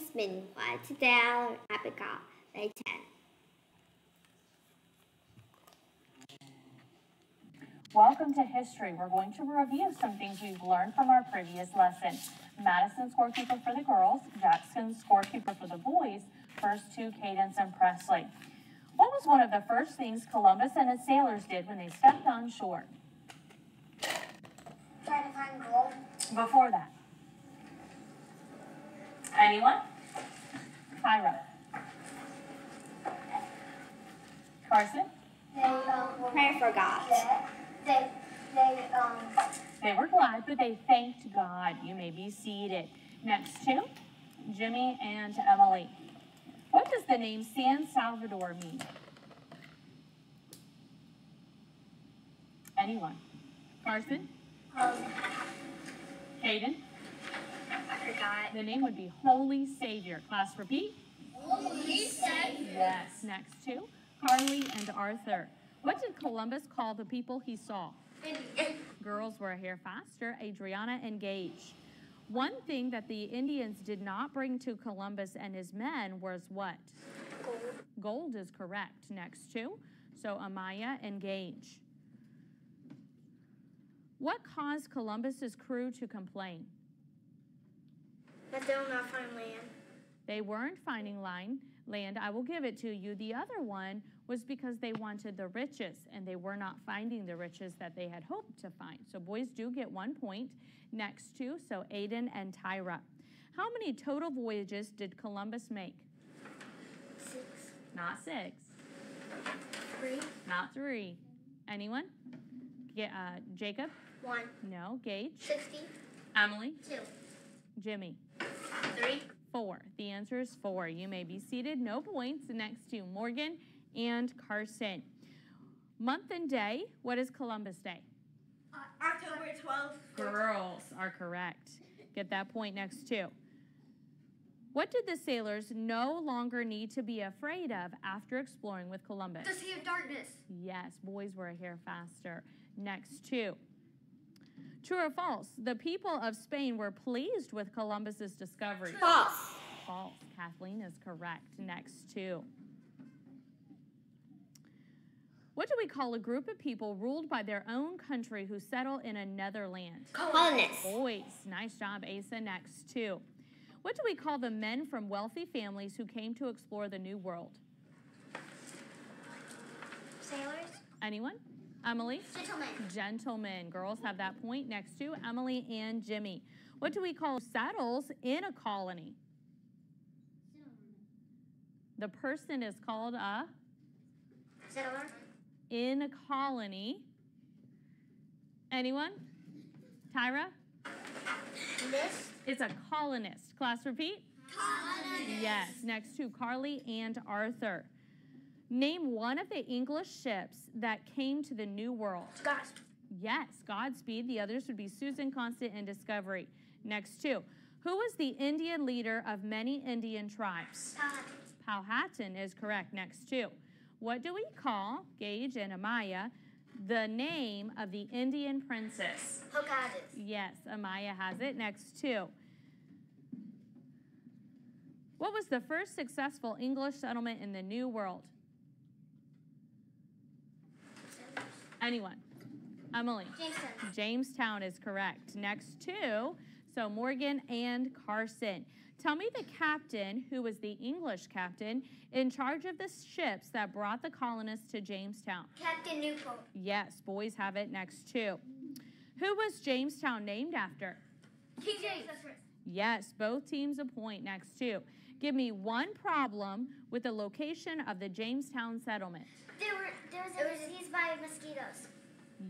Smith White, Dale Abigail, Day 10. Welcome to history. We're going to review some things we've learned from our previous lesson. Madison scorekeeper for the girls, Jackson scorekeeper for the boys, first two Cadence and Presley. What was one of the first things Columbus and his sailors did when they stepped on shore? Try to find gold. Before that. Anyone? Tyra. Carson? They um, pray for God. They, they, um, They were glad, but they thanked God. You may be seated. Next two, Jimmy and Emily. What does the name San Salvador mean? Anyone? Carson? um, Hayden? Forgot. The name would be Holy Savior. Class repeat. Holy Savior. Yes. Next two, Carly and Arthur. What did Columbus call the people he saw? Girls were here faster, Adriana and Gage. One thing that the Indians did not bring to Columbus and his men was what? Gold. Gold is correct. Next two. So Amaya and Gage. What caused Columbus's crew to complain? But they'll not find land. They weren't finding line, land. I will give it to you. The other one was because they wanted the riches and they were not finding the riches that they had hoped to find. So boys do get one point. Next two, so Aiden and Tyra. How many total voyages did Columbus make? Six. Not six, Three. not three. Anyone? Get, uh, Jacob? One. No. Gage? Sixty. Emily? Two. Jimmy? Three. Four. The answer is four. You may be seated. No points. Next two Morgan and Carson. Month and day. What is Columbus Day? Uh, October 12th. Girls are correct. Get that point next two. What did the sailors no longer need to be afraid of after exploring with Columbus? The Sea of Darkness. Yes, boys were here faster. Next two. True or false? The people of Spain were pleased with Columbus's discovery. False. False. Kathleen is correct. Next two. What do we call a group of people ruled by their own country who settle in another land? Colonists. Boys. Nice job, Asa. Next two. What do we call the men from wealthy families who came to explore the New World? Sailors. Anyone? Emily? Gentlemen. Gentlemen. Girls have that point. Next two Emily and Jimmy. What do we call settles in a colony? The person is called a Settler. in a colony. Anyone? Tyra? This. It's a colonist. Class repeat? Colonists. Yes. Next two Carly and Arthur. Name one of the English ships that came to the New World. Godspeed. Yes, Godspeed. The others would be Susan, Constant, and Discovery. Next two. Who was the Indian leader of many Indian tribes? Powhatan is correct. Next two. What do we call, Gage and Amaya, the name of the Indian princess? Pocahontas. Yes, Amaya has it. Next two. What was the first successful English settlement in the New World? Anyone? Emily. Jamestown. Jamestown is correct. Next two, so Morgan and Carson. Tell me the captain, who was the English captain, in charge of the ships that brought the colonists to Jamestown. Captain Newport. Yes, boys have it. Next two. Who was Jamestown named after? King James. Yes, both teams a point. Next two. Give me one problem with the location of the Jamestown settlement. There were there was a disease by mosquitoes.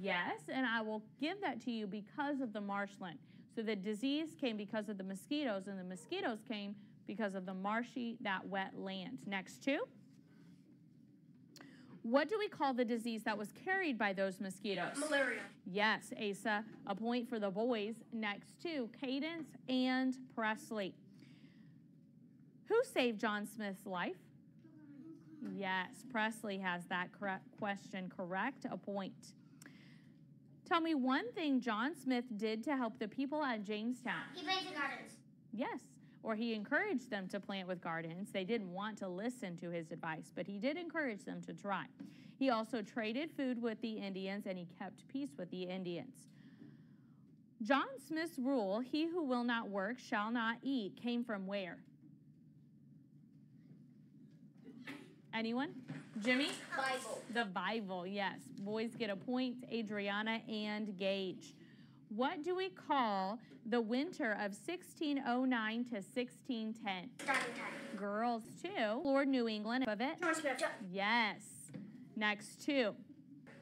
Yes, and I will give that to you because of the marshland. So the disease came because of the mosquitoes, and the mosquitoes came because of the marshy, that wet land. Next two. What do we call the disease that was carried by those mosquitoes? Malaria. Yes, Asa, a point for the boys. Next two, Cadence and Presley. Who saved John Smith's life? Yes, Presley has that correct question correct. A point. Tell me one thing John Smith did to help the people at Jamestown. He painted gardens. Yes. or he encouraged them to plant with gardens. They didn't want to listen to his advice, but he did encourage them to try. He also traded food with the Indians and he kept peace with the Indians. John Smith's rule, he who will not work shall not eat, came from where? Anyone? Jimmy? Bible. The Bible, yes. Boys get a point, Adriana and Gage. What do we call the winter of 1609 to 1610? Starting time. Girls, too. Lord New England of it? Yes. Next two.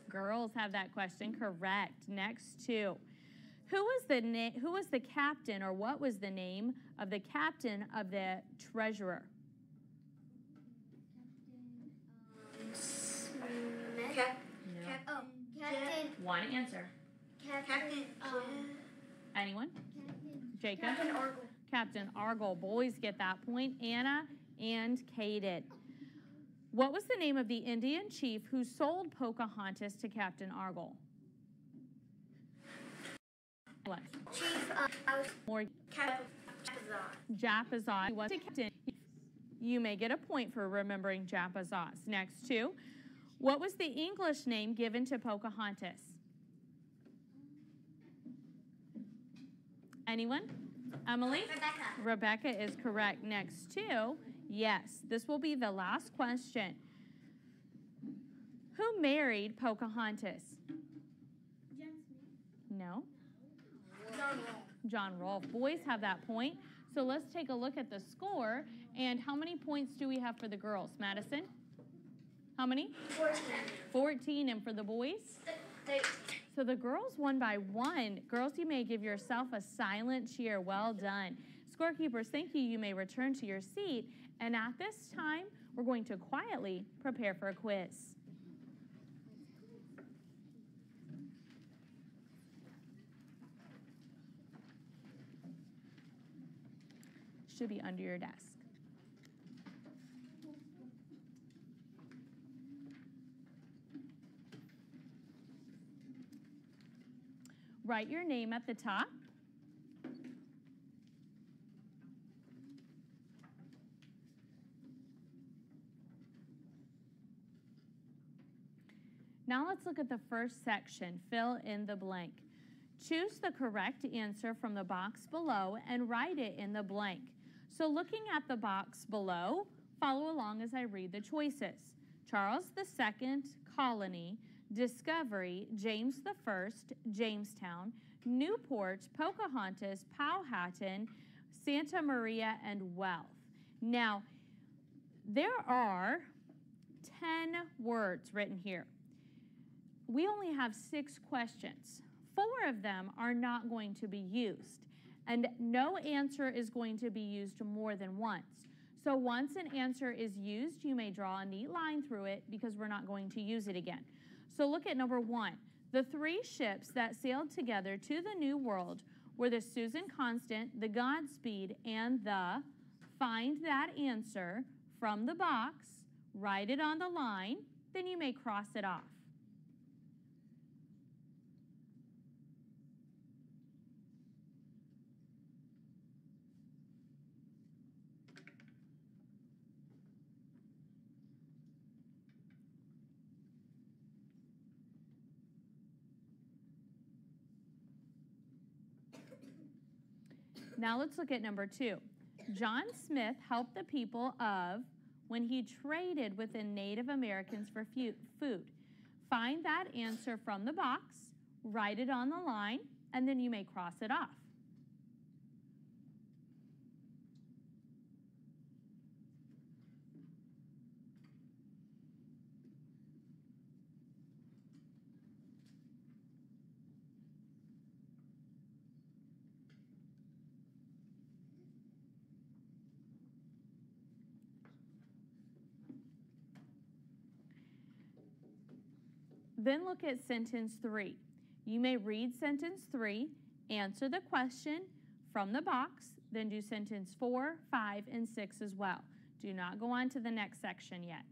Girls have that question correct. Next two. Who was the na- who was the captain or what was the name of the captain of the treasurer? Cap- No. Oh, Captain. One answer. Captain. Um, Anyone? Jacob? Captain Argyle. Captain Argyle. Boys get that point. Anna and Kay did. What was the name of the Indian chief who sold Pocahontas to Captain Argyle? What? Chief. Uh, I was. More Cap- Japazaws was a captain. You may get a point for remembering Japazaws. Next two. What was the English name given to Pocahontas? Anyone? Emily? Rebecca. Rebecca is correct. Next two. Yes, this will be the last question. Who married Pocahontas? No. John John Rolfe. Boys have that point. So let's take a look at the score. And how many points do we have for the girls? Madison? How many? 14. 14. And for the boys? 13. So the girls won by one. Girls, you may give yourself a silent cheer. Well done. Scorekeepers, thank you. You may return to your seat. And at this time, we're going to quietly prepare for a quiz. Should be under your desk. Write your name at the top. Now let's look at the first section, fill in the blank. Choose the correct answer from the box below and write it in the blank. So looking at the box below, follow along as I read the choices. Charles II, Colony, Discovery, James I, Jamestown, Newport, Pocahontas, Powhatan, Santa Maria, and Wealth. Now, there are 10 words written here. We only have six questions. Four of them are not going to be used, and no answer is going to be used more than once. So once an answer is used, you may draw a neat line through it because we're not going to use it again. So look at number one. The three ships that sailed together to the New World were the Susan Constant, the Godspeed, and the find that answer from the box, write it on the line, then you may cross it off. Now let's look at number two. John Smith helped the people of when he traded with the Native Americans for food. Find that answer from the box, write it on the line, and then you may cross it off. Then look at sentence three. You may read sentence three, answer the question from the box, then do sentence four, five, and six as well. Do not go on to the next section yet.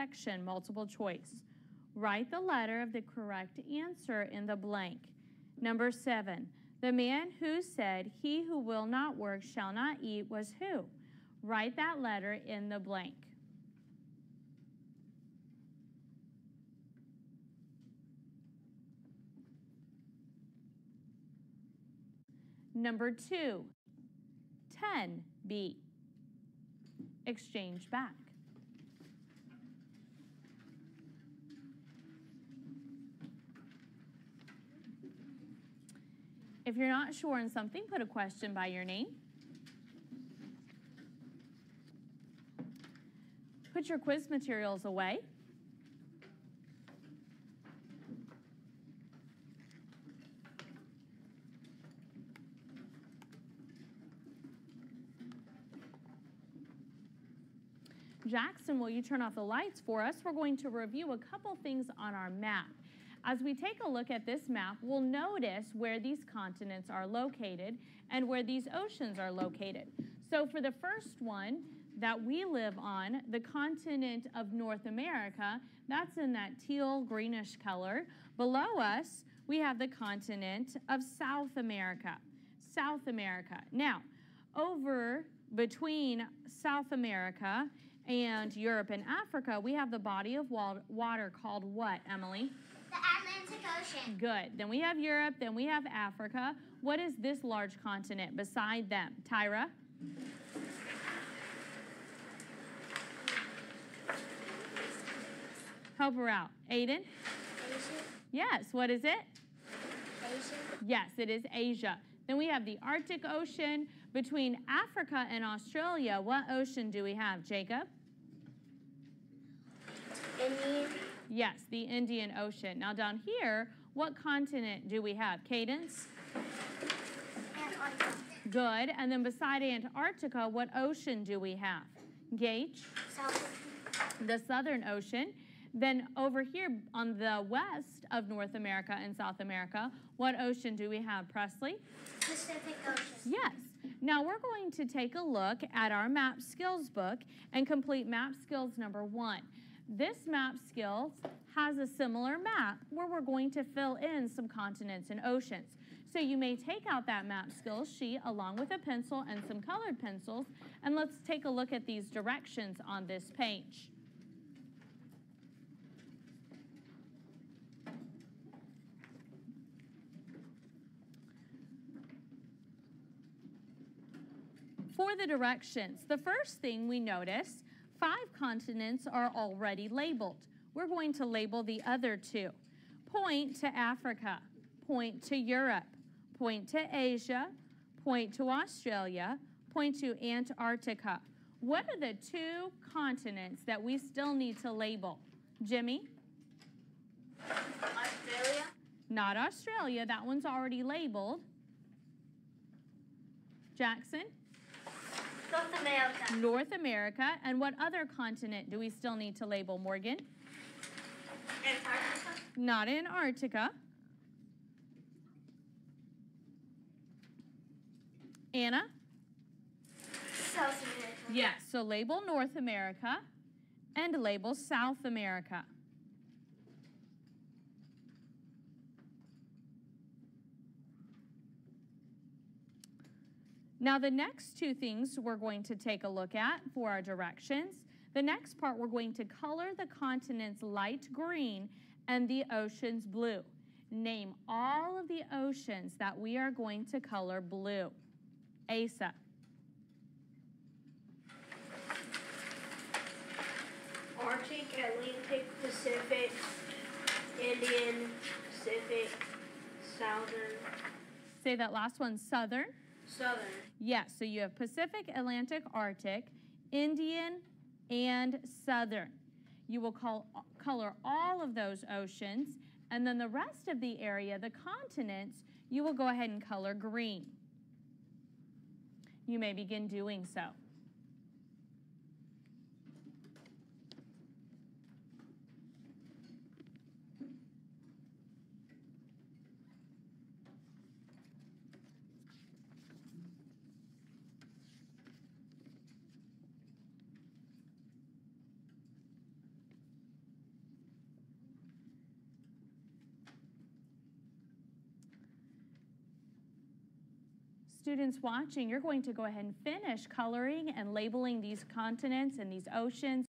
Section, multiple choice. Write the letter of the correct answer in the blank. Number seven, the man who said, He who will not work shall not eat was who? Write that letter in the blank. Number two, 10b. Exchange back. If you're not sure on something, put a question by your name. Put your quiz materials away. Jackson, will you turn off the lights for us? We're going to review a couple things on our map. As we take a look at this map, we'll notice where these continents are located and where these oceans are located. So for the first one that we live on, the continent of North America, that's in that teal greenish color. Below us, we have the continent of South America. South America. Now, over between South America and Europe and Africa, we have the body of water called what, Emily? The Atlantic Ocean. Good. Then we have Europe, then we have Africa. What is this large continent beside them? Tyra? Help her out. Aiden? Asia. Yes. What is it? Asia. Yes, it is Asia. Then we have the Arctic Ocean. Between Africa and Australia, what ocean do we have, Jacob? Indian. Yes, the Indian Ocean. Now down here, what continent do we have? Cadence? Antarctica. Good. And then beside Antarctica, what ocean do we have? Gage? South. The Southern Ocean. Then over here on the west of North America and South America, what ocean do we have, Presley? Pacific Ocean. Yes. Now we're going to take a look at our map skills book and complete map skills number one. This map skill has a similar map where we're going to fill in some continents and oceans. So you may take out that map skills sheet along with a pencil and some colored pencils, and let's take a look at these directions on this page. For the directions, the first thing we notice, five continents are already labeled. We're going to label the other two. Point to Africa, point to Europe, point to Asia, point to Australia, point to Antarctica. What are the two continents that we still need to label? Jimmy? Australia. Not Australia, that one's already labeled. Jackson? North America. North America. And what other continent do we still need to label, Morgan? Antarctica. Not Antarctica. Anna? South America. Yes. So label North America and label South America. Now the next two things we're going to take a look at for our directions. The next part we're going to color the continents light green and the oceans blue. Name all of the oceans that we are going to color blue. Asa. Arctic, Atlantic, Pacific, Indian, Pacific, Southern, Say that last one, Southern. Southern, Yes, so you have Pacific, Atlantic, Arctic, Indian, and Southern. You will call, color all of those oceans, and then the rest of the area, the continents, you will go ahead and color green. You may begin doing so. Students watching, you're going to go ahead and finish coloring and labeling these continents and these oceans.